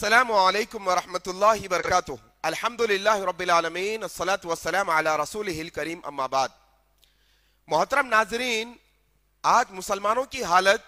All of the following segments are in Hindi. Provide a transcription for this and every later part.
असलकम वरहमतुल्लाहि वबरकातुह अल्हम्दुलिल्लाहि रब्बिल आलमीन अस्सलातु वस्सलाम अला रसूलिहिल करीम अम्मा बाद मोहतरम नाजरीन आज मुसलमानों की हालत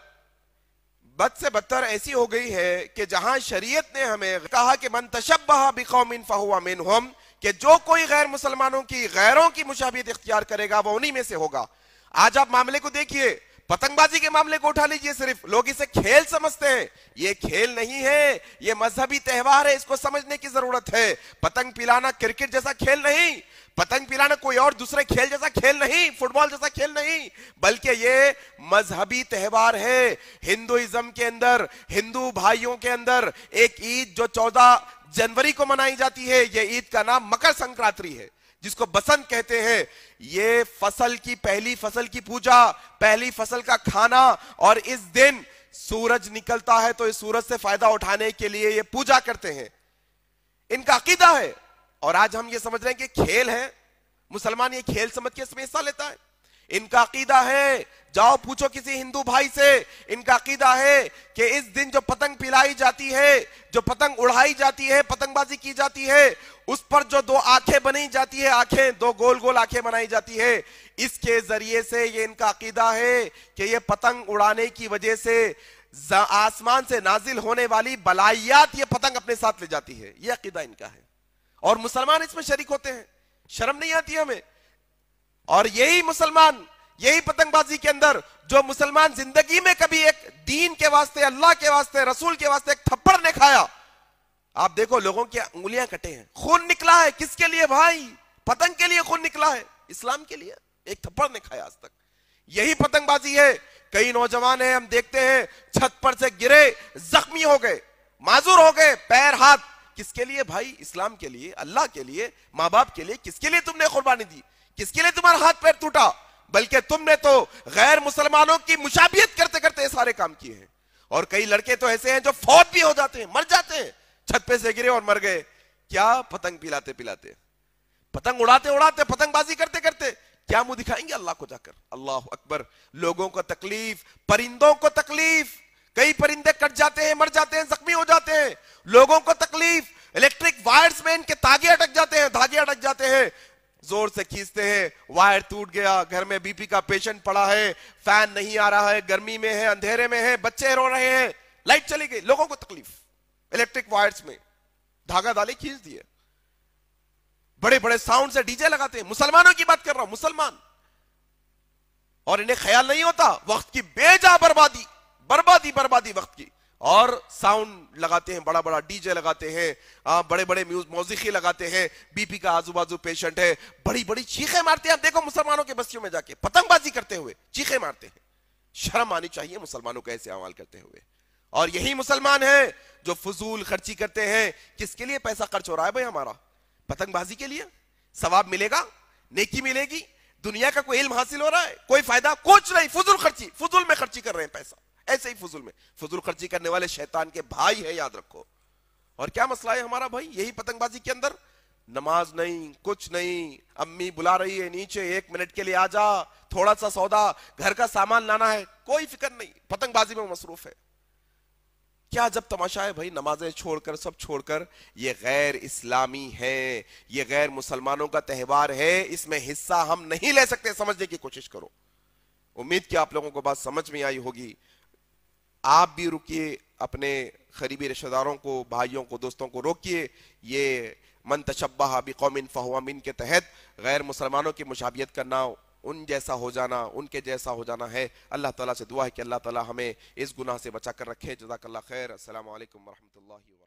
बद से बदतर ऐसी हो गई है कि जहाँ शरीयत ने हमें कहा कि मन तशब्बह बिकौमिन फहुवा मिनहुम, कि जो कोई गैर मुसलमानों की, गैरों की मुशाबियत इख्तियार करेगा, वो उन्हीं में से होगा। आज आप मामले को देखिए पतंगबाजी के मामले को उठा लीजिए सिर्फ़। लोग इसे खेल समझते हैं। ये खेल नहीं है। ये मजहबी त्यौहार है। इसको समझने की ज़रूरत है। पतंग पिलाना क्रिकेट जैसा खेल नहीं। पतंग पिलाना कोई और दूसरे खेल जैसा खेल नहीं। फुटबॉल जैसा खेल नहीं। बल्कि ये मजहबी त्यौहार है। हिंदुइज्म के अंदर, हिंदू भाइयों के अंदर एक ईद जो चौदह जनवरी को मनाई जाती है, ये ईद का नाम मकर संक्रांति है। जिसको बसंत कहते हैं, ये फ़सल की पहली फ़सल की पूजा, पहली फ़सल का खाना और इस दिन सूरज निकलता है तो इस सूरज से फ़ायदा उठाने के लिए ये पूजा करते हैं। इनका अकीदा है। और आज हम ये समझ रहे हैं कि खेल है। मुसलमान ये खेल समझ के इसमें हिस्सा लेता है। इनका अकीदा है, जाओ पूछो किसी हिंदू भाई से, इनका अकीदा है कि इस दिन जो पतंग पिलाई जाती है, जो पतंग उड़ाई जाती है, पतंगबाजी की जाती है, उस पर जो दो आँखें बनी जाती है, आँखें, दो गोल गोल आँखें बनाई जाती है, इसके ज़रिए से ये इनका अकीदा है कि ये पतंग उड़ाने की वजह से आसमान से नाजिल होने वाली बलाइयात ये पतंग अपने साथ ले जाती है। ये अकीदा इनका है। और मुसलमान इसमें शरीक होते हैं। शर्म नहीं आती हमें। और यही मुसलमान, यही पतंगबाजी के अंदर, जो मुसलमान ज़िंदगी में कभी एक दीन के वास्ते, अल्लाह के वास्ते, रसूल के वास्ते एक थप्पड़ ने खाया, आप देखो लोगों की उंगलियाँ कटे हैं। खून निकला है, किसके लिए भाई? पतंग के लिए खून निकला है, इस्लाम के लिए। एक थप्पड़ ने खाया आज तक। यही पतंगबाजी है। कई नौजवान है, हम देखते हैं, छत पर से गिरे, जख्मी हो गए, माजूर हो गए, पैर, हाथ। किसके लिए भाई? इस्लाम के लिए, अल्लाह के लिए माँ बाप के लिए। किसके लिए तुमने कुर्बानी दी? किसके लिए तुम्हारा हाथ पैर टूटा? बल्कि तुमने तो गैर मुसलमानों की मुशाबियत करते करते सारे काम किए हैं। और कई लड़के तो ऐसे हैं जो फौत भी हो जाते हैं, मर जाते हैं, छत पे से गिरे और मर गए। क्या पतंग पिलाते पिलाते? पतंग उड़ाते उड़ाते, पतंगबाजी करते करते क्या मुँह दिखाएँगे अल्लाह को जाकर? अल्लाह अकबर। लोगों को तकलीफ़, परिंदों को तकलीफ़। कई परिंदे कट जाते हैं, मर जाते हैं, जख्मी हो जाते हैं। लोगों को तकलीफ़। इलेक्ट्रिक वायर्स में इनके धागे अटक जाते हैं, धागे अटक जाते हैं। ज़ोर से खींचते हैं वायर टूट गया, घर में बीपी का पेशेंट पड़ा है फ़ैन नहीं आ रहा है, गर्मी में है, अंधेरे में है, बच्चे रो रहे हैं लाइट चली गई, लोगों को तकलीफ़ इलेक्ट्रिक वायर्स में, धागा डाले खींच दिए। बड़े बड़े साउंड से डीजे लगाते हैं, मुसलमानों की बात कर रहा हूँ, मुसलमान। और इन्हें ख्याल नहीं होता, वक्त की बेजा बर्बादी बर्बादी बर्बादी वक्त की। और साउंड लगाते हैं बड़ा बड़ा डीजे लगाते हैं आ, बड़े बड़े म्यूज लगाते हैं बीपी का आजू बाजू पेशेंट है बड़ी बड़ी चीखें मारते हैं। आप देखो मुसलमानों के बस्तियों में जाके पतंगबाजी करते हुए चीखें मारते हैं। शर्म आनी चाहिए मुसलमानों को ऐसे अमल करते हुए। और यही मुसलमान है जो फजूल खर्ची करते हैं। किसके लिए पैसा खर्च हो रहा है भाई हमारा? पतंगबाजी के लिए? सवाब मिलेगा? नेकी मिलेगी? दुनिया का कोई इल्म हासिल हो रहा है? कोई फ़ायदा? कुछ नहीं। फजूल खर्ची फजूल में खर्ची कर रहे हैं पैसा। ऐसे ही फजूल में। फजूल खर्ची करने वाले शैतान के भाई है, याद रखो। और क्या मसला है हमारा भाई? यही पतंगबाजी के अंदर? नमाज़ नहीं, कुछ नहीं, अम्मी बुला रही है नीचे, एक मिनट के लिए आ जा थोड़ा सा सौदा, घर का सामान लाना है, कोई फ़िक्र नहीं, पतंगबाजी में मसरूफ है। क्या जब तमाशा है भाई, नमाजें छोड़कर, सब छोड़कर, ये गैर इस्लामी है, ये गैर मुसलमानों का त्यौहार है, इसमें हिस्सा हम नहीं ले सकते, समझने की कोशिश करो। उम्मीद कि आप लोगों को बात समझ में आई होगी। आप भी रुकिए, अपने करीबी रिश्तेदारों को, भाइयों को, दोस्तों को रोकिए। ये मन तशब्बा कौमिन फ़वामिन के तहत गैर मुसलमानों की मुशाबियत करना, उन जैसा हो जाना, उनके जैसा हो जाना है। अल्लाह ताला से दुआ है कि अल्लाह ताला हमें इस गुनाह से बचा कर रखे। जजाकल्ला खैर। असल वरहमल